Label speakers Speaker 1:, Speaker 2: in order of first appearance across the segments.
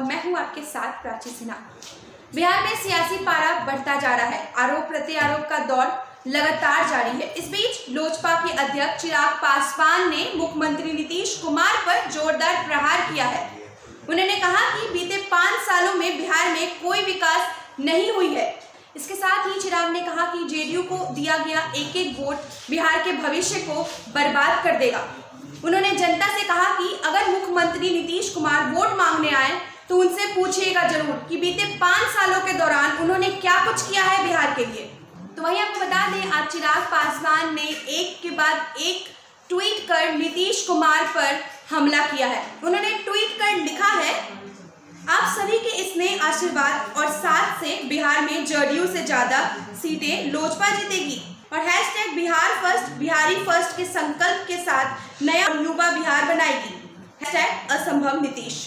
Speaker 1: साथ प्राची सिन्हा। बिहार में सियासी पारा बढ़ता जा रहा है। आरोप प्रत्यारोप का दौर लगातार जारी है। इस बीच लोजपा के अध्यक्ष चिराग पासवान ने मुख्यमंत्री नीतीश कुमार पर जोरदार प्रहार किया है। उन्होंने कहा कि बीते पाँच सालों में बिहार में कोई विकास नहीं हुई है। इसके साथ ही चिराग ने कहा कि जेडीयू को दिया गया एक एक वोट बिहार के भविष्य को बर्बाद कर देगा। उन्होंने जनता से कहा कि अगर मुख्यमंत्री नीतीश कुमार वोट मांगने आए तो उनसे पूछिएगा ज़रूर कि बीते पाँच सालों के दौरान उन्होंने क्या कुछ किया है बिहार के लिए। तो वहीं आपको बता दें, आज चिराग पासवान ने एक के बाद एक ट्वीट कर नीतीश कुमार पर हमला किया है। उन्होंने ट्वीट कर लिखा है, आप सभी के स्नेह आशीर्वाद और साथ से बिहार में जदयू से ज़्यादा सीटें लोजपा जीतेगी। और hashtag Bihar first Bihari first के संकल्प के साथ नया युवा बिहार बनाएगी। हैशटैग असंभव नीतीश।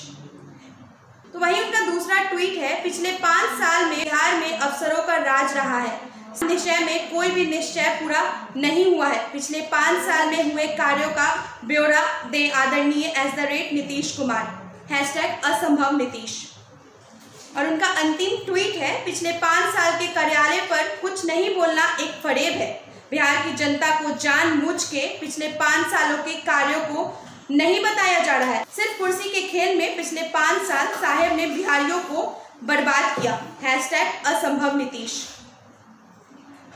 Speaker 1: तो वहीं उनका दूसरा ट्वीट है, पिछले पाँच साल में बिहार में अफसरों का राज रहा है। निश्चय में कोई भी निश्चय पूरा नहीं हुआ है। पिछले पाँच साल में हुए कार्यों का ब्यौरा दे आदरणीय at the rate Nitish Kumar. Hashtag असंभव नीतीश। और उनका अंतिम ट्वीट है, पिछले पाँच साल के कार्यालय पर कुछ नहीं बोलना एक फरेब है। बिहार की जनता को जान मुझ के पिछले पाँच सालों के कार्यों को नहीं बताया जा रहा है। सिर्फ़ कुर्सी के खेल में पिछले पाँच साल साहेब ने बिहारियों को बर्बाद किया। हैशटैग असंभव नीतीश।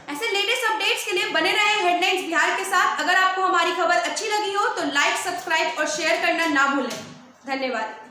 Speaker 1: ऐसे लेटेस्ट अपडेट्स के लिए बने रहे हेडलाइंस बिहार के साथ। अगर आपको हमारी खबर अच्छी लगी हो तो लाइक सब्सक्राइब और शेयर करना ना भूलें। धन्यवाद।